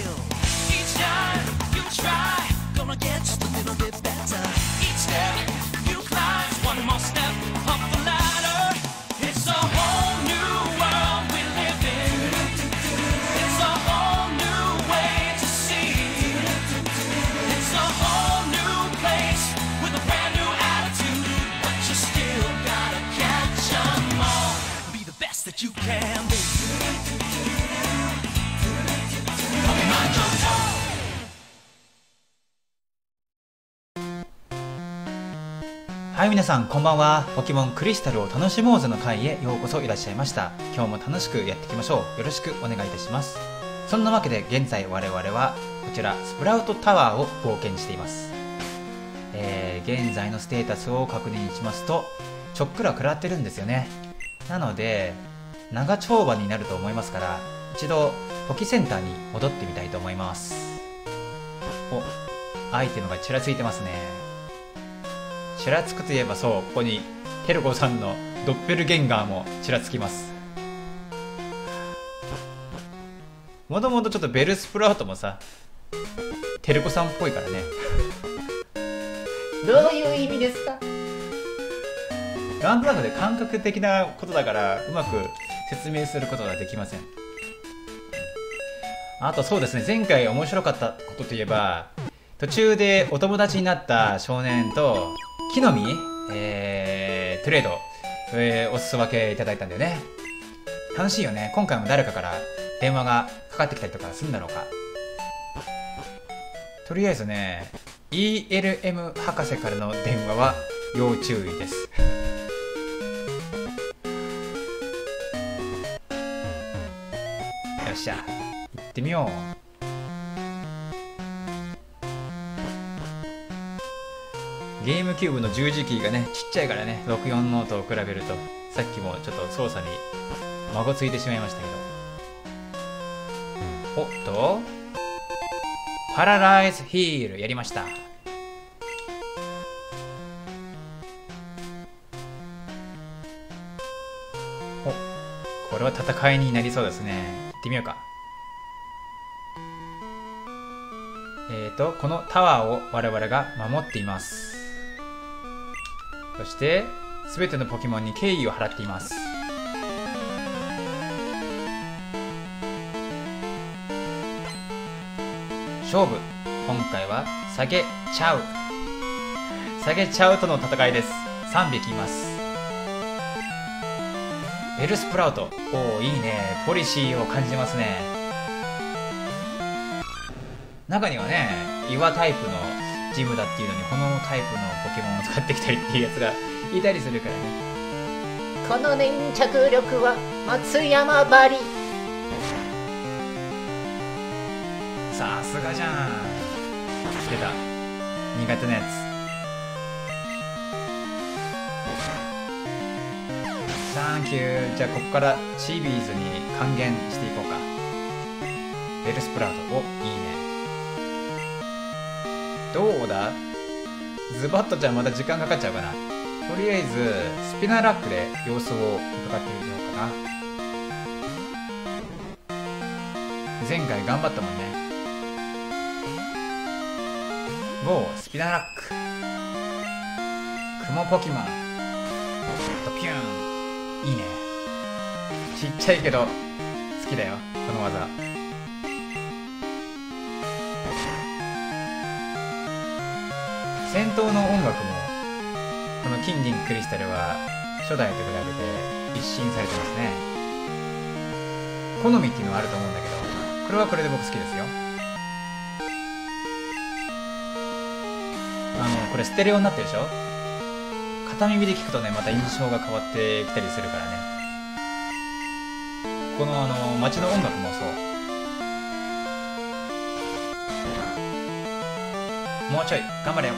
hill. Each time you try, gonna get い皆さんこんばんは。ポケモンクリスタルを楽しもうぜの会へようこそいらっしゃいました。今日も楽しくやっていきましょう。よろしくお願いいたします。そんなわけで現在我々はこちらスプラウトタワーを冒険しています。えー、現在のステータスを確認しますとちょっくら食らってるんですよね。なので長丁場になると思いますから一度ポキセンターに戻ってみたいと思います。おアイテムがちらついてますね。ちらつくといえばそうここにテルコさんのドッペルゲンガーもちらつきます。もともとちょっとベルスプラウトもさテルコさんっぽいからね。どういう意味ですか？なんとなくで感覚的なことだからうまく説明することができません。あとそうですね前回面白かったことといえば途中でお友達になった少年と木の実、えー、トレード、えーお裾分けいただいたんだよね。楽しいよね。今回も誰かから電話がかかってきたりとかするんだろうか。とりあえずね ELM 博士からの電話は要注意です。よっしゃ。行ってみよう。ゲームキューブの十字キーがねちっちゃいからね64ノートを比べるとさっきもちょっと操作にまごついてしまいましたけど。おっと。 Paralyze Heal やりました。おこれは戦いになりそうですね。行ってみようか。えーとこのタワーを我々が守っています。そして全てのポケモンに敬意を払っています。勝負。今回は下げちゃう。下げちゃうとの戦いです。3匹います。ベルスプラウト。おおいいね。ポリシーを感じますね。中にはね岩タイプのジムだっていうのにこのタイプのポケモンを使ってきたりっていうやつがいたりするからね。この粘着力は松山張りさすがじゃん。出た。苦手なやつ。サンキュー。じゃあここからチービーズに還元していこうか。ベルスプラウトおいいねどうだ？ズバッとじゃまた時間かかっちゃうかな。とりあえずスピナーラックで様子を伺ってみようかな。前回頑張ったもんね。ゴースピナーラック。雲ポケモン。とピューン。いいね。ちっちゃいけど好きだよこの技。戦闘の音楽もこの金銀クリスタルは初代と比べて一新されてますね。好みっていうのはあると思うんだけどこれはこれで僕好きですよ。あのこれステレオになってるでしょ？片耳で聞くとねまた印象が変わってきたりするからね。このあの街の音楽もそう。もうちょい頑張れよ。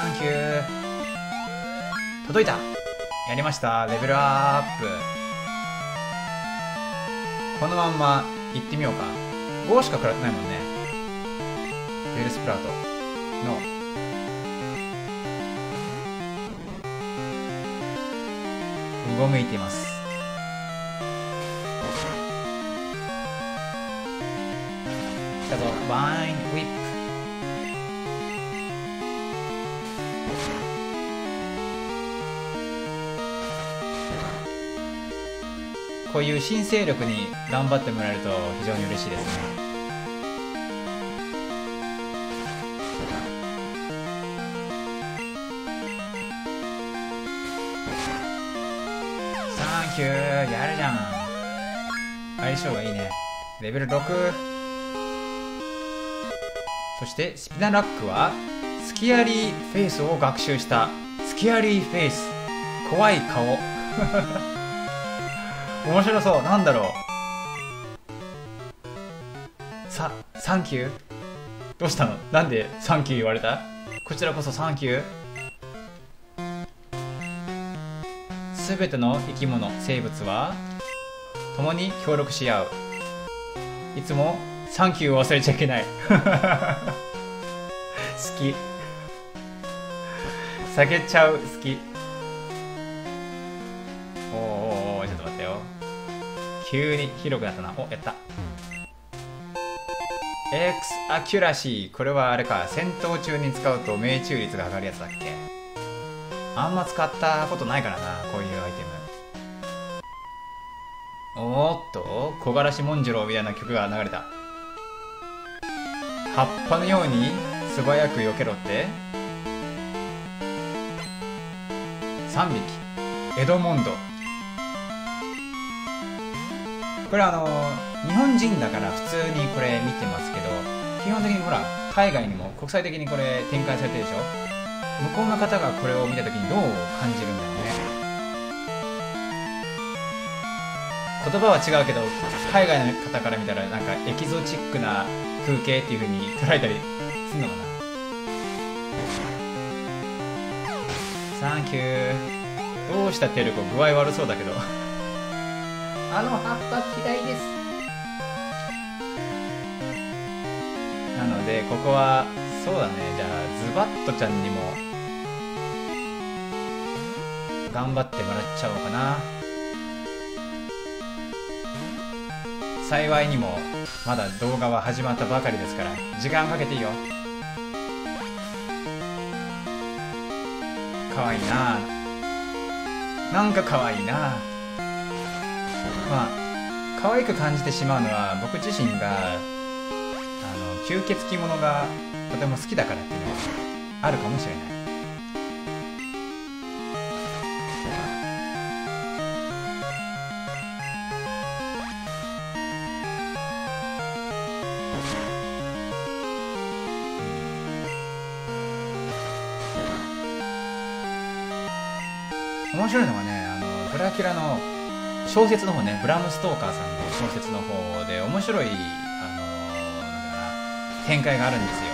サンキュー届いた。やりました。レベルアップ。このまんま行ってみようか。5しか食らってないもんね。デュエルスプラウトの。うごめいています。来たぞ。 Vine Whip こういう新勢力に頑張ってもらえると非常に嬉しいですね。サンキューやるじゃん。相性がいいね。レベル6そして Spinarak は Scary Face を学習した。 Scary Face。怖い顔。面白そう。なんだろう。さサンキュー？どうしたの？なんでサンキュー言われた？こちらこそサンキュー。すべての生き物生物は？共に協力し合う。いつもサンキューを忘れちゃいけない。好き。避けちゃう。好き。急に広くなったな。おやった。X アキュラシーこれはあれか。戦闘中に使うと命中率が上がるやつだっけ？あんま使ったことないからなこういうアイテム。おーっと木枯らし紋次郎みたいな曲が流れた。葉っぱのように素早く避けろって。3匹。エドモンドこれあの日本人だから普通にこれ見てますけど基本的にほら海外にも国際的にこれ展開されてるでしょ？向こうの方がこれを見た時にどう感じるんだろうね。言葉は違うけど海外の方から見たらなんかエキゾチックな風景っていう風に捉えたりするのかな？サンキュー。どうしたテルコ具合悪そうだけど。あの葉っぱ嫌いです。なのでここはそうだね。じゃあズバットちゃんにも頑張ってもらっちゃおうかな。幸いにもまだ動画は始まったばかりですから時間かけていいよ。かわいいな。なんかかわいいな。まあ可愛く感じてしまうのは僕自身があの吸血鬼ものがとても好きだからっていうのはあるかもしれない。面白いのがねあのドラキュラの小説の方ねブラム・ストーカーさんの小説の方で面白いあのなんだかな展開があるんですよ。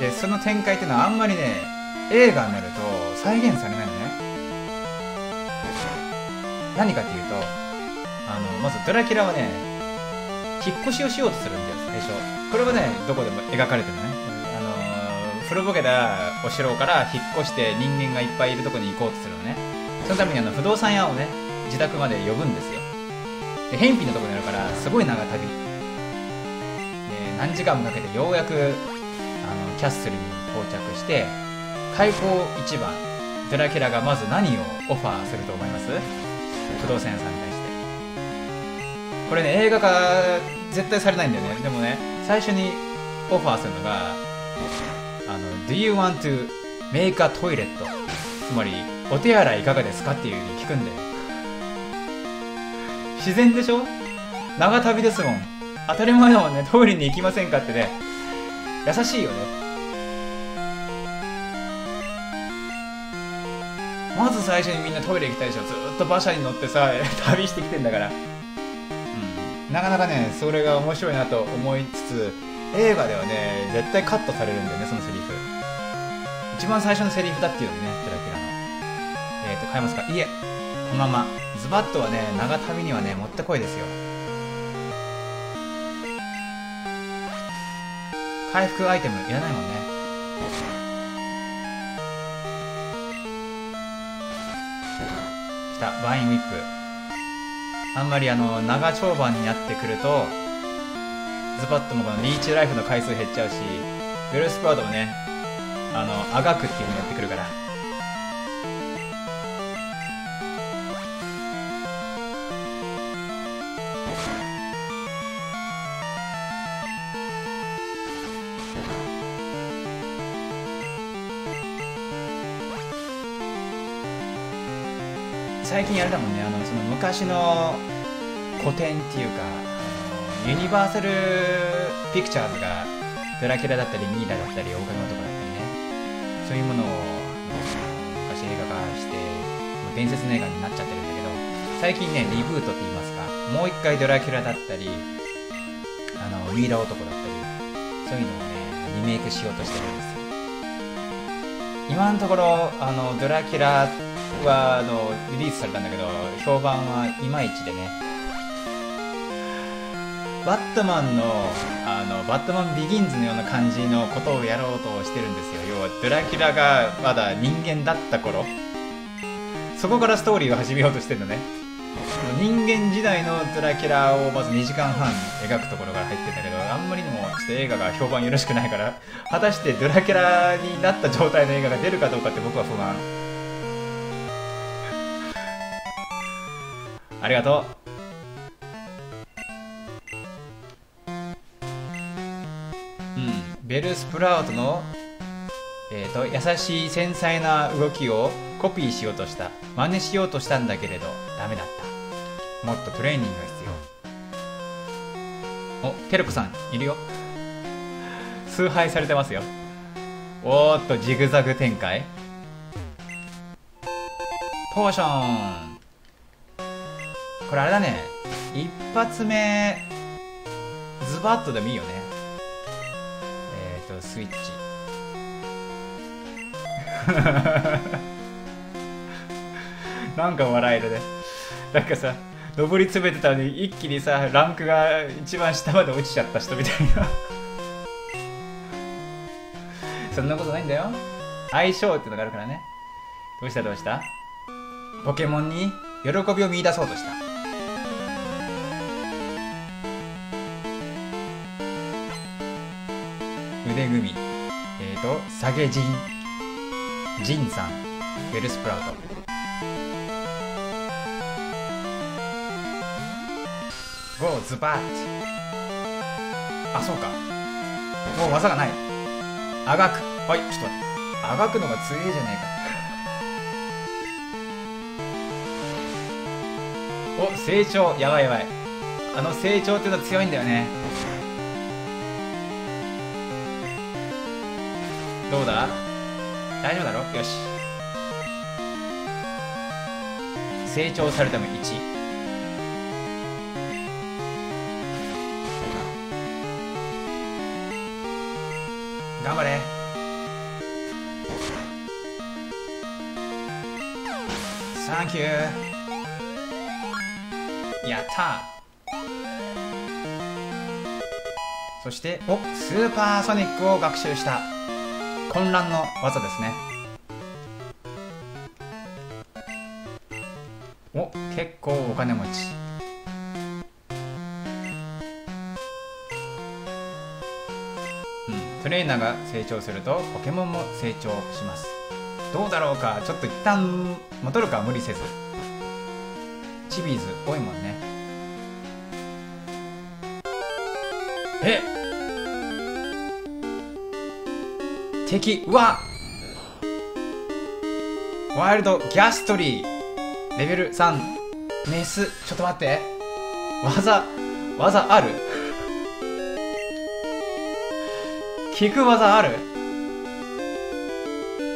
でその展開っていうのはあんまりね映画になると再現されないのね。何かっていうとあのまずドラキュラはね引っ越しをしようとするんです最初。これはねどこでも描かれてるね。あの古ぼけたお城から引っ越して人間がいっぱいいるとこに行こうとするのね。そのためにあの不動産屋をね自宅まで呼ぶんですよ。で偏僻なとこにあるからすごい長旅。で何時間もかけてようやくあのキャッスルに到着して開口一番。ドラキュラがまず何をオファーすると思います？不動産屋さんに対して。これね映画化絶対されないんだよね。でもね最初にオファーするのがあの Do you want to make a toilet? つまりお手洗いいかがですか？っていう風に聞くんだよ。自然でしょ？長旅ですもん。当たり前だもんね。トイレに行きませんかってね。優しいよね。まず最初にみんなトイレ行きたいでしょ。ずっと馬車に乗ってさ 旅してきてんだから。うん。なかなかねそれが面白いなと思いつつ映画ではね絶対カットされるんだよねそのセリフ。一番最初のセリフだっていうのねドラキュラの。えっ、ー、と変えますか？いえこのまま。 Zubat はね長旅にはねもってこいですよ。回復アイテムいらないもんね。きた Vine Whip。あんまりあの長丁場になってくると Zubat もこの Leech Life の回数減っちゃうし Bellsprout もねあのあがくっていうのやってくるから。近あれだもんね。あのその昔の古典っていうかあのユニバーサル・ピクチャーズがドラキュラだったりミイラだったり狼男だったりね。そういうものを昔映画化して伝説の映画になっちゃってるんだけど最近ねリブートって言いますかもう一回ドラキュラだったりあのミイラ男だったりそういうのをねリメイクしようとしてるんですよ。今のところあのドラキュラはあのリリースされたんだけど評判はいまいちでね。バットマンのあのバットマンビギンズのような感じのことをやろうとしてるんですよ。要はドラキュラがまだ人間だった頃。そこからストーリーを始めようとしてるのね。人間時代のドラキュラをまず2時間半描くところから入ってんだけどあんまりにもちょっと映画が評判よろしくないから果たしてドラキュラになった状態の映画が出るかどうかって僕は不安ありがとう。うん、ベル・スプラウトの、えー、と優しい繊細な動きをコピーしようとした。真似しようとしたんだけれどダメだった。もっとトレーニングが必要。おテルコさんいるよ。崇拝されてますよ。おーっとジグザグ展開。ポーション。これあれだね。一発目ズバッとでもいいよね。えっ、ー、とスイッチ。なんか笑えるね。なんかさ上り詰めてたのに一気にさランクが一番下まで落ちちゃった人みたいな。そんなことないんだよ。相性ってのがあるからね。どうしたどうした？ポケモンに喜びを見出そうとした。えっ、ー、と下げ陣陣さん。ベルスプラウト。ゴーズバッあそうか。もう技がない。あがく。はいちょっと待って。あがくのが強いじゃねえか。お成長。やばいやばい。あの成長っていうのは強いんだよね。どうだ？大丈夫だろ？よし。成長されても1頑張れ。サンキュー。やったそしておスーパーソニックを学習した。混乱の技ですね。お結構お金持ち。うんトレーナーが成長するとポケモンも成長します。どうだろうか？ちょっと一旦戻るか無理せず。チビーズ多いもんね。えっ敵うわワイルドギャストリー。レベル3メス。ちょっと待って。技技ある？効く技ある？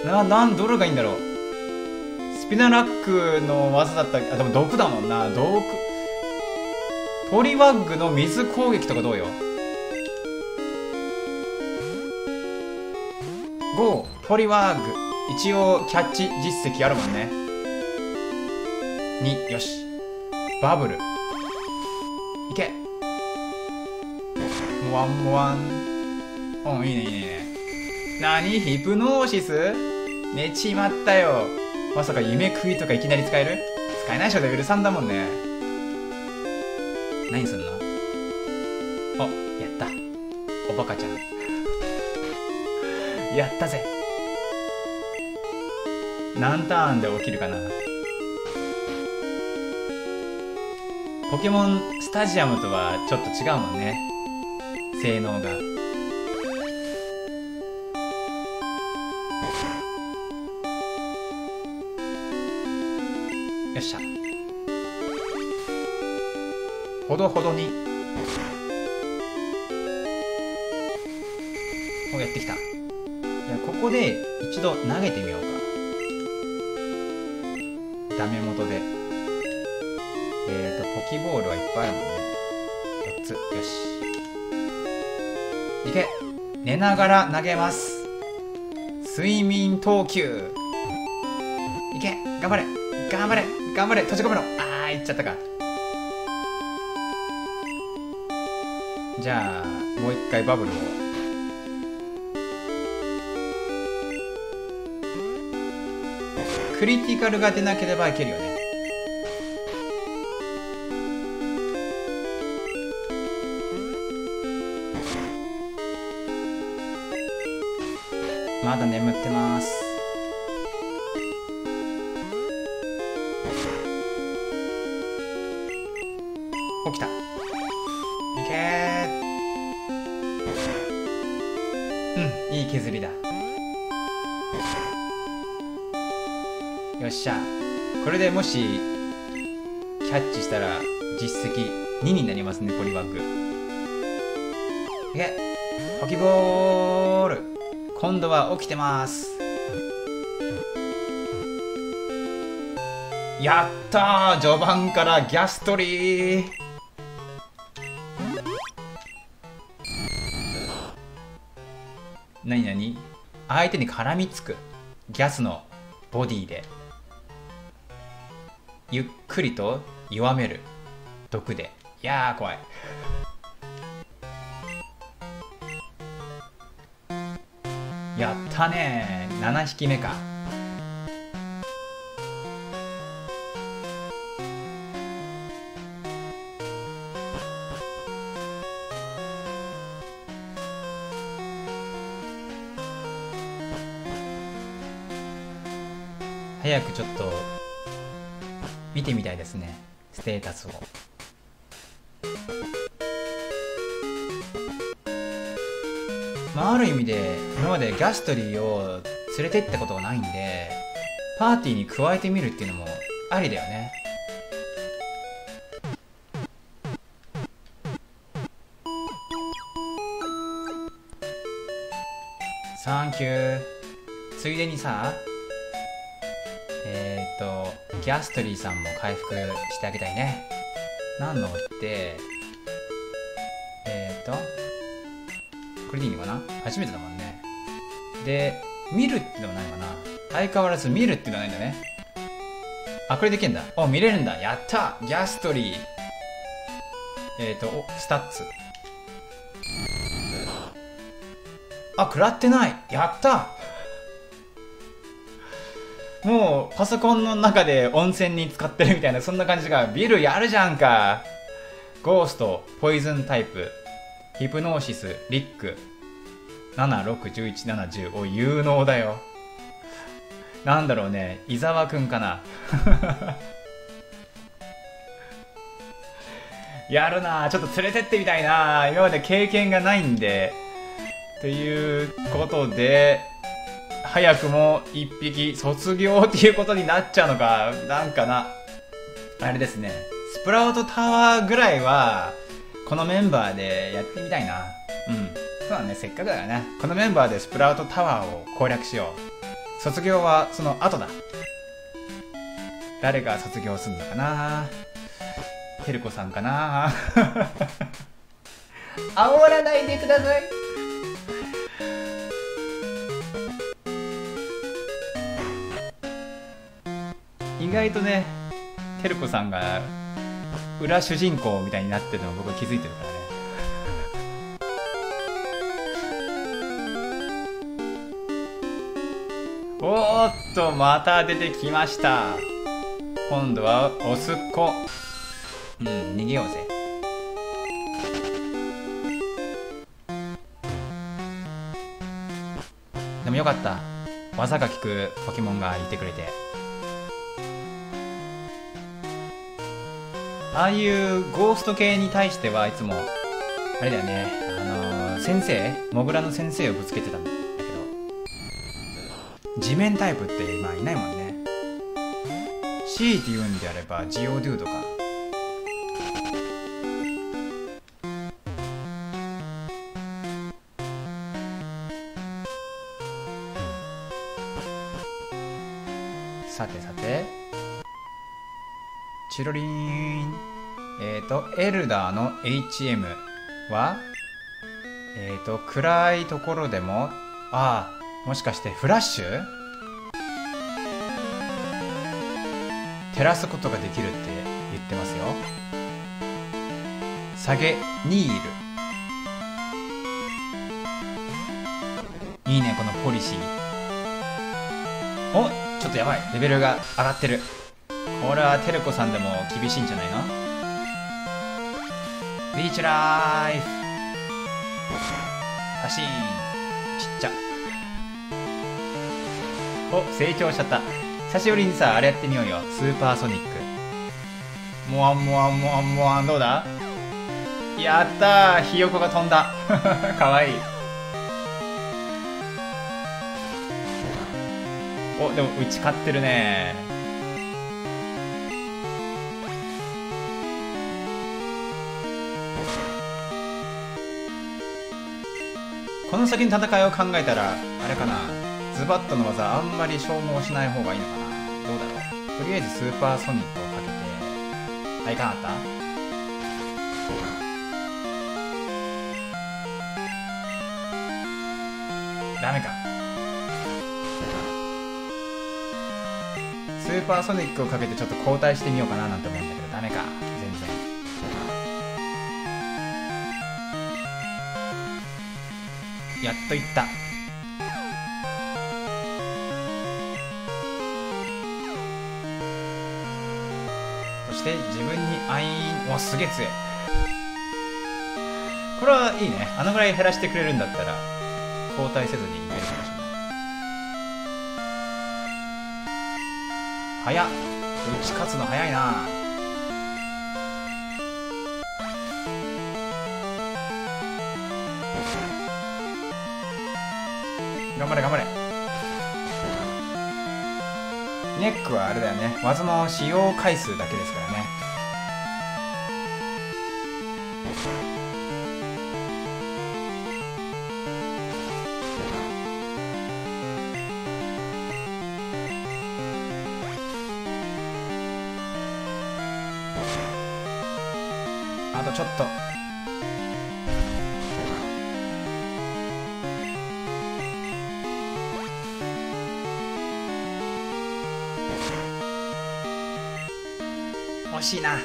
な、なん、どれがいいんだろう？スピナラックの技だったあ、でも毒だもんな。毒。ポリワッグの水攻撃とかどうよ？5ポリワーグ。一応キャッチ実績あるもんね。2よし。バブル。いけ。もわんもわんうんいいねいいね。いいね何？ヒプノーシス？寝ちまったよ。まさか夢食いとかいきなり使える？使えないでしょレベル3だもんね。何すんの？おやった。おバカちゃん。やったぜ。何ターンで起きるかな。ポケモンスタジアムとはちょっと違うもんね。性能が。よっしゃ。ほどほどに。ここで一度投げてみようか。ダメ元で。えーとポキボールはいっぱいあるもんね4つよし。いけ。寝ながら投げます。睡眠投球。いけ。頑張れ。頑張れ。頑張れ。閉じ込めろ。あーいっちゃったか。じゃあもう一回バブルを。クリティカルが出なければいけるよね。もしキャッチしたら実績2になりますねポリバッグ。いけポキボール。今度は起きてます。やった序盤からギャストリー。なになに相手に絡みつくギャスのボディで。ゆっくりと弱める。毒で。いやー怖い。やったねー。7匹目か。早くちょっと見てみたいですね。ステータスを。まあある意味で今までガストリーを連れてったことがないんでパーティーに加えてみるっていうのもありだよね。サンキュー。ついでにさえっ、と Gastly さんも回復してあげたいね。何のってえっ、とこれでいいのかな？初めてだもんね。で見るってのはないかな？相変わらず見るってのはないんだね。あこれできるんだ。お見れるんだ。やった！ Gastly。えっ、とお stats。あ食らってない。やった！もうパソコンの中で温泉に使ってるみたいなそんな感じがビルやるじゃんか。ゴーストポイズンタイプ。ヒプノーシスリック。761170お有能だよ。なんだろうね。伊沢くんかな。やるな。ちょっと連れてってみたいな。今まで経験がないんで。ということで早くも一匹卒業っていうことになっちゃうのかなんかな。あれですね。スプラウトタワーぐらいはこのメンバーでやってみたいな。うん。そうだね。せっかくだよね。このメンバーでスプラウトタワーを攻略しよう。卒業はその後だ。誰が卒業するのかな。てるこさんかな。煽らないでください。意外とねてるこさんが裏主人公みたいになってるのを僕は気づいてるからね。おっとまた出てきました。今度はオスっ子うん逃げようぜ。でもよかった。技が効くポケモンがいてくれて。ああいうゴースト系に対してはいつもあれだよね。あのー先生モグラの先生をぶつけてたんだけど地面タイプって今いないもんね。強いて言うんであればジオドゥとか。さてさて。チロリン、とエルダーの HM はえっ、ー、と暗いところでもああもしかしてフラッシュ？照らすことができるって言ってますよ。下げニール。いいねこのポリシー。おちょっとやばい。レベルが上がってる。これはテルコさんでも厳しいんじゃないの？ビーチライフパシーンちっちゃお成長しちゃった。久しぶりにさあれやってみようよ。 Supersonic。モワンモワンモワンモワンどうだ？やったー。ひよこが飛んだ。かわいい。おでもうち勝ってるねこの先の戦いを考えたらあれかな。ズバットの技あんまり消耗しない方がいいのかな。どうだろう。とりあえずスーパーソニックをかけて。あいかなかった？ダメか。スーパーソニックをかけてちょっと交代してみようかななんて思うんだけどダメか。やっといった。そして自分にアインおすげえ強いこれはいいね。あのぐらい減らしてくれるんだったら交代せずにいけるかもしれない。早っ。打ち勝つの早いな。張れ頑張れ。ネックはあれだよね。技の使用回数だけですからね。あとちょっと。しいな。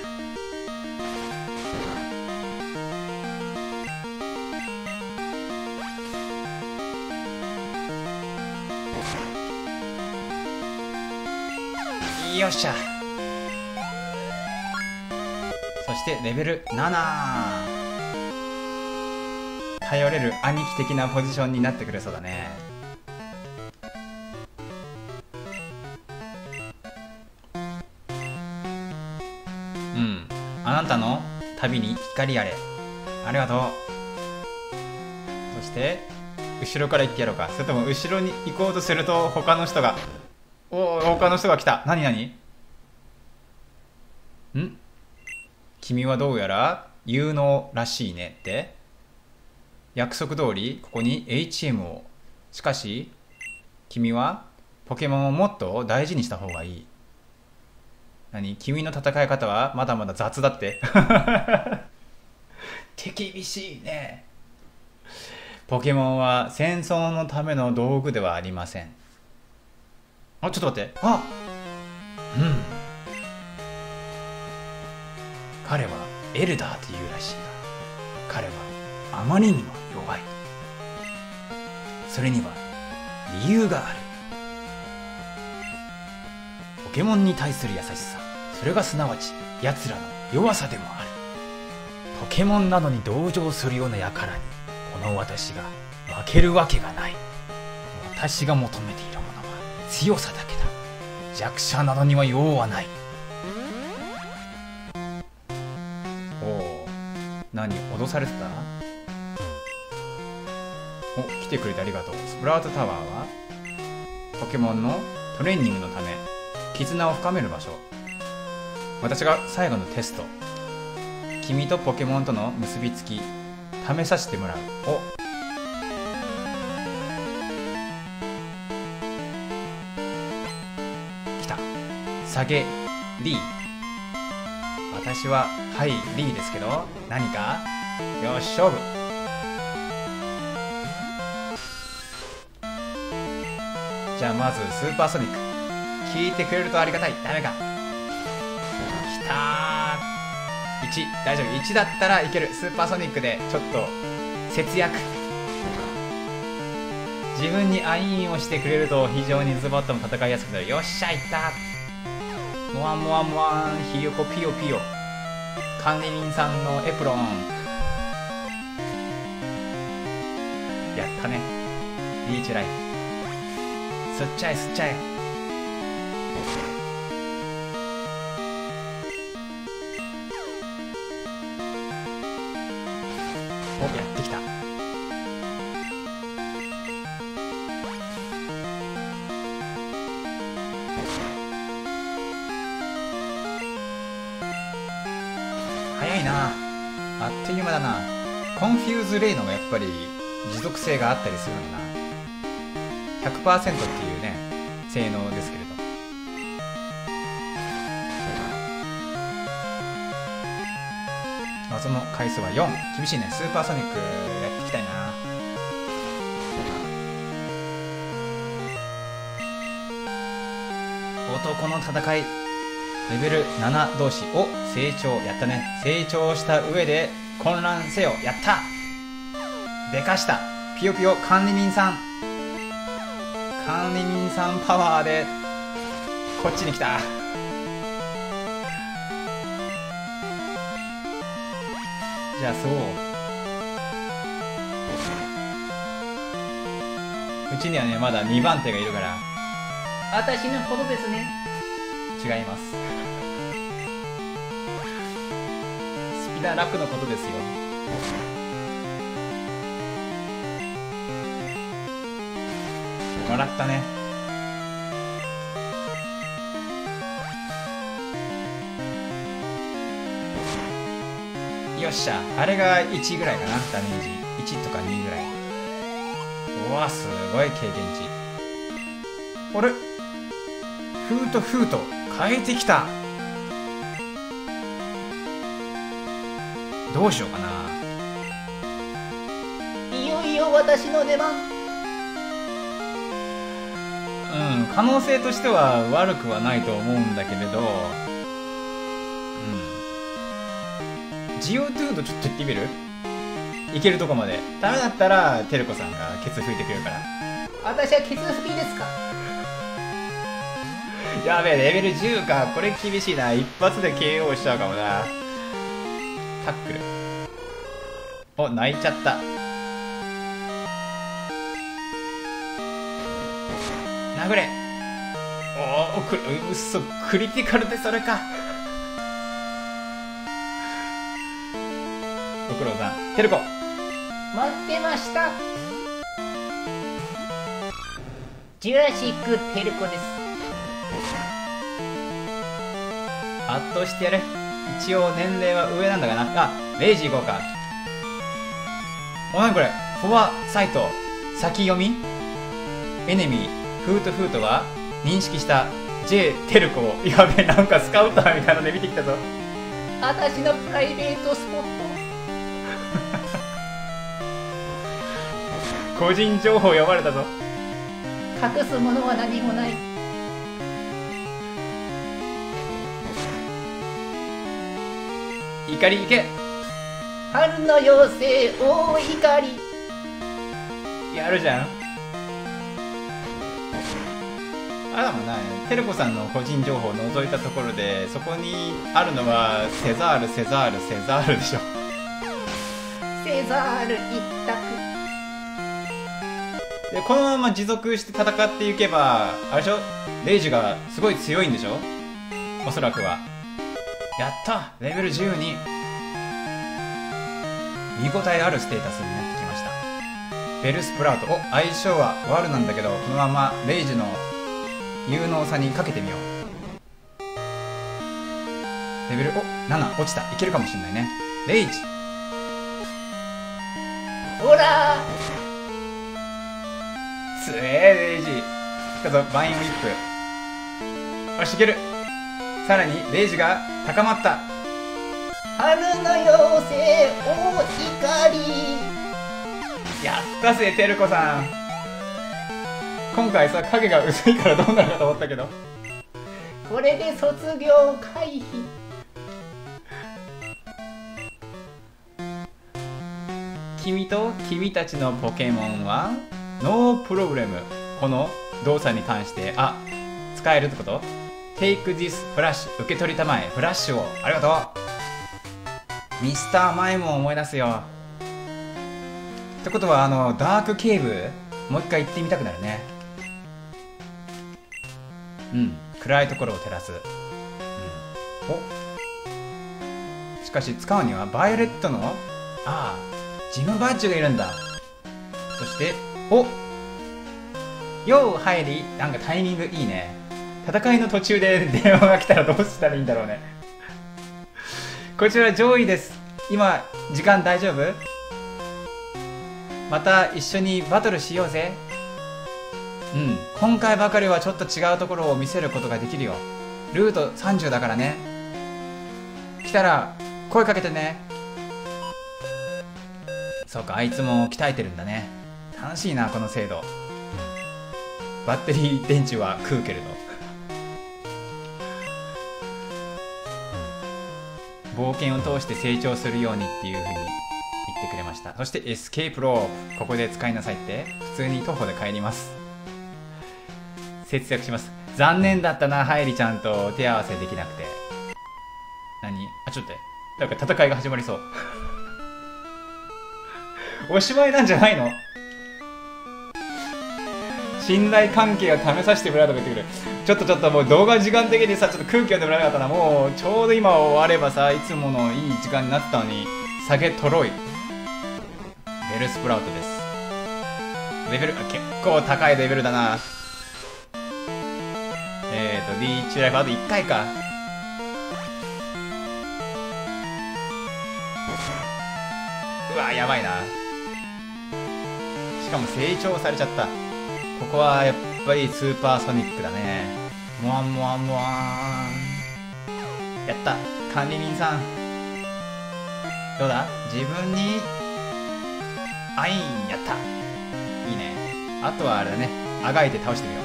よっしゃ。そしてレベル7頼れる兄貴的なポジションになってくれそうだね。旅に光あれ。ありがとう。そして後ろから行ってやろうか。それとも後ろに行こうとすると他の人がおお他の人が来た。何何？ん？君はどうやら有能らしいね。って？約束通りここに HM を。しかし君はポケモンをもっと大事にした方がいい。何？君の戦い方はまだまだ雑だって。手厳しいね。ポケモンは戦争のための道具ではありません。あちょっと待って。あうん。彼はエルダーというらしいが彼はあまりにも弱い。それには理由がある。ポケモンに対する優しさ。それがすなわち奴らの弱さでもある。ポケモンなのに同情するような輩にこの私が負けるわけがない。私が求めているものは強さだけだ。弱者などには用はない。おお何脅されてた？お来てくれてありがとう。スプラウトタワーはポケモンのトレーニングのため絆を深める場所。私が最後のテスト。君とポケモンとの結びつき。試させてもらう。お。来た。下げ。リー。私ははいリーですけど。何か？よし勝負。じゃあまず Supersonic。聞いてくれるとありがたい。ダメか。た1大丈夫。1だったらいける。 Supersonic でちょっと節約。自分にアインをしてくれると非常に Zubat も戦いやすくなる。よっしゃいったモワンモワンモワン。ひよこピヨピヨ。管理人さんのエプロン。やったね。リーチライフ吸っちゃえ吸っちゃえ。Confuse Ray のがやっぱり持続性があったりするんだな100%っていうね性能ですけれど。謎の回数は4厳しいね。 Supersonic やっていきたいな。男の戦い。レベル7同士を成長やったね。成長した上で混乱せよ。やったでかした。ピヨピヨ管理人さん。管理人さんパワーでこっちに来た。じゃあそう。うちにはねまだ2番手がいるから。私のことですね。違います。スピナラクのことですよもらったね。よっしゃ。あれが1ぐらいかな。ダメージ1とか2ぐらい。うわすごい経験値。あれ？フートフート変えてきた。どうしようかな。いよいよ私の出番。うん可能性としては悪くはないと思うんだけれど。うん。ジオトゥードちょっと行ってみる？いけるとこまで。ダメだったらテルコさんがケツ拭いてくれるから私はケツ拭きですか？やべえレベル10か。これ厳しいな。一発で KO しちゃうかもな。タックル。お泣いちゃった殴れ。おおくうっそクリティカルでそれか。ご苦労さん。テルコ。待ってました。ジュラシックテルコです。圧倒してやる一応年齢は上なんだかな。あレイジ行こうか。おなにこれフォアサイト先読み？エネミーフートフートは認識した J テルコやべえなんかスカウターみたいなので見てきたぞ。私のプライベートスポッ 個人情報読まれたぞ。ト隠すものは何もない。怒りいけ。春の妖精大怒り。やるじゃんあだもんなテルコさんの個人情報を除いたところでそこにあるのはセザールセザールセザールでしょ。セザール一択。でこのまま持続して戦っていけばあれでしょ？レイジがすごい強いんでしょ？おそらくは。やった！レベル12見応えあるステータスになってきました。ベルスプラウト。お相性は悪なんだけどこのままレイジの有能さにかけてみよう。レベルお7落ちた。いけるかもしんないね。レイジほら。つえレイジ。どうぞバインウィップ。よしいける。さらにレイジが高まった。春の妖精大光。やったぜてるこさん今回さ影が薄いからどうなるかと思ったけど。これで卒業回避。君と君たちのポケモンはノープロブレム。この動作に関してあ使えるってこと？Take this flash 受け取りたまえ。フラッシュを。ありがとう。ミスターマイムを思い出すよ。ってことはあのダークケーブ。もう一回行ってみたくなるねうん。暗いところを照らす、うん、お。しかし使うにはバイオレットのああジムバッジがいるんだ。そしてお。よう入りなんかタイミングいいね。戦いの途中で 電話が来たらどうしたらいいんだろうね。こちら上位です。今時間大丈夫？また一緒にバトルしようぜ。うん。今回ばかりはちょっと違うところを見せることができるよ。ルート30だからね。来たら声かけてね。そうかあいつも鍛えてるんだね。楽しいなこの制度。バッテリー電池は食うけれど。冒険を通して成長するようにっていう風に言ってくれました。そして Escape Rope。ここで使いなさいって。普通に徒歩で帰ります。節約します。残念だったなハイリちゃんと手合わせできなくて。何？あちょっと待って。なんか戦いが始まりそう。おしまいなんじゃないの？信頼関係を試させてくれとか言ってくる。ちょっとちょっともう動画時間的にさちょっと空気読んでもらえなかったな。もうちょうど今終わればさいつものいい時間になったのに下げとろい。ベルスプラウトです。レベル結構高いレベルだな。えーとリーチライフあと1回か。うわやばいな。しかも成長されちゃった。ここはやっぱり Supersonic だね。モワンモワンモワン。やった。管理人さん。どうだ？自分にアインやった。いいね。あとはあれだね。あがいて倒してみよう。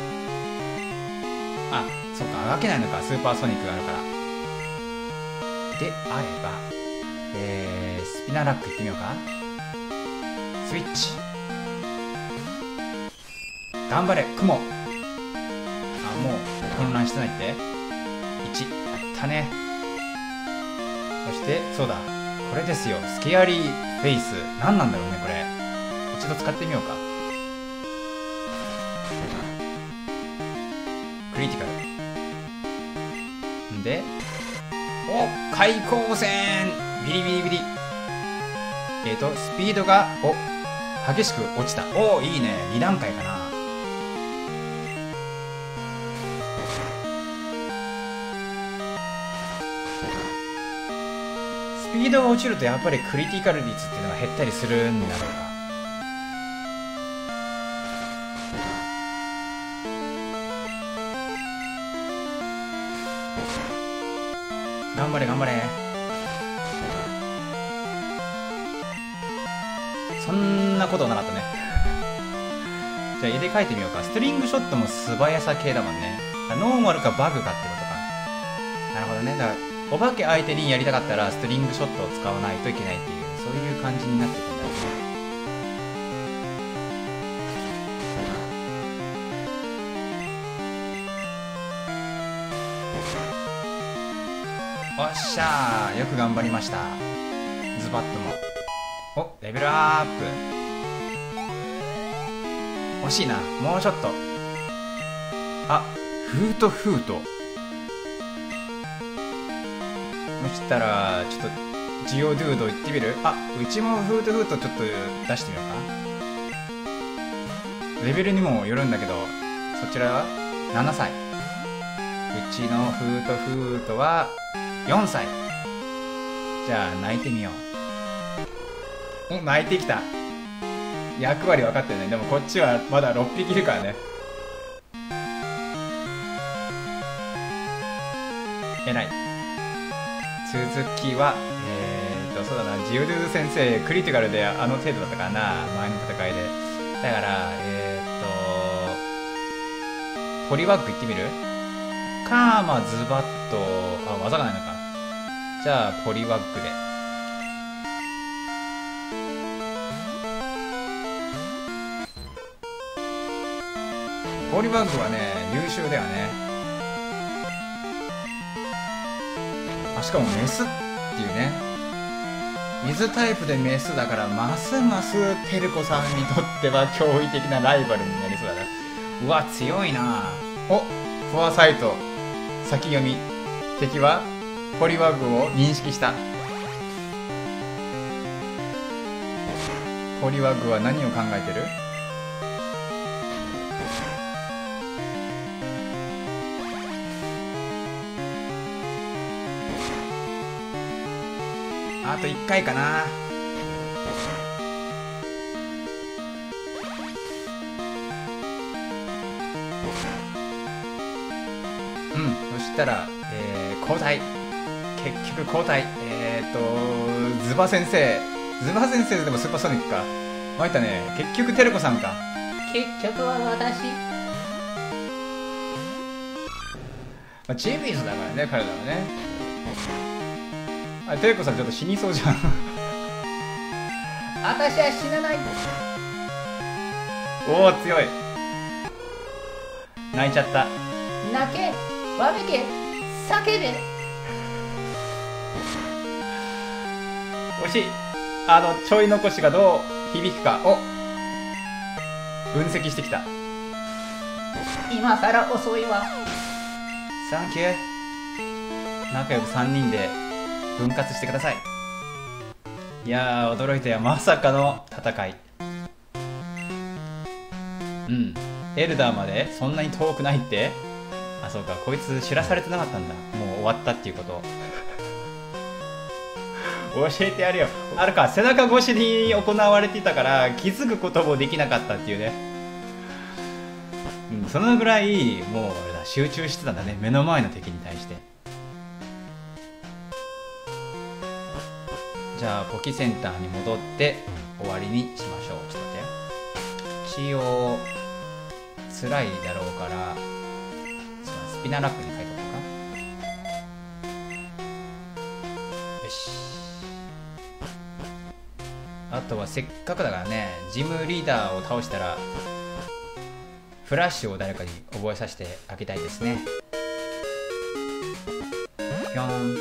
あそっかあがけないのか。 Supersonic があるから。であればえー、スピナーラックいってみようか。スイッチ。頑張れ雲あもう混乱してないって。1やったね。そしてそうだ。これですよ。スケアリーフェイス。何なんだろうねこれ。一度使ってみようか。クリティカル。んでお開口戦ビリビリビリ。えっ、ー、とスピードがお激しく落ちた。おいいね。2段階かな。スピードが落ちるとやっぱりクリティカル率っていうのが減ったりするんだろうか。頑張れ頑張れ。そんなことなかったね。じゃあ絵で描いてみようか。ストリングショットも素早さ系だもんね。ノーマルかバグかってことか。なるほどね。だからお化け相手にやりたかったらストリングショットを使わないといけないっていうそういう感じになってておっしゃーよく頑張りました。ズバッとも。おレベルアップ。惜しいな。もうちょっと。あフートフートそしたらちょっとジオドゥード行ってみる？あうちもフートフートちょっと出してみようか。レベルにもよるんだけどそちらは7歳。うちのフートフートは4歳。じゃあ泣いてみよう。お泣いてきた。役割分かってるね。でもこっちはまだ6匹いるからね。偉い。続きはえー、っとそうだな。ジオドゥ先生クリティカルであの程度だったかな。前の戦いで。だからえー、っとポリバッグいってみる？カーマズバッとあ技がないのか。じゃあポリワッグで。ポリバッグはね優秀だよね。あしかもメスっていうね。水タイプでメスだからますますテルコさんにとっては驚異的なライバルになりそうだな。うわ強いな。おフォアサイト。先読み。敵はポリワッグを認識した。ポリワグは何を考えてる？あと1回かな。うんそしたら、えー、交代。結局交代。えー、っとズバ先生。ズバ先生でもスーパーソニックか。参ったね。結局テレコさんか。結局は私。まあ、チービーズだからね彼らはね。あテレコさんちょっと死にそうじゃん。私は死なない。おお強い。泣いちゃった。泣け。わめけ。叫べ惜しい。あのちょい残しがどう響くかお分析してきた。今さら遅いわ。サンキュー。仲良く3人で分割してください。いやー驚いたよ。まさかの戦い。うん。エルダーまでそんなに遠くないって。あそうか。こいつ知らされてなかったんだ。もう終わったっていうこと教えてやるよ。あるか背中越しに行われてたから気づくこともできなかったっていうね。うんそのぐらいもうあれだ集中してたんだね。目の前の敵に対して。じゃあポキセンターに戻って終わりにしましょう。ちょっと待って一応辛いだろうからスピナーラップにとはせっかくだからねジムリーダーを倒したらフラッシュを誰かに覚えさせてあげたいですね。ぴょん。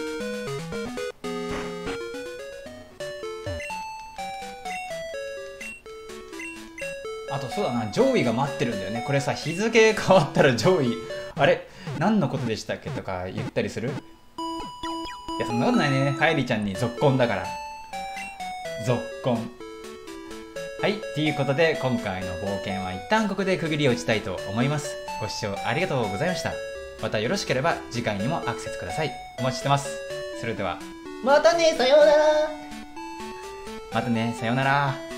あとそうだな上位が待ってるんだよね。これさ日付変わったら 上位あれ？何のことでしたっけとか言ったりする？いやそんなことないね。ハイリちゃんに続婚だから。続婚はいということで今回の冒険は一旦ここで区切りを打ちたいと思います。ご視聴ありがとうございました。またよろしければ次回にもアクセスください。お待ちしてます。それでは。またねさようなら。またねさようなら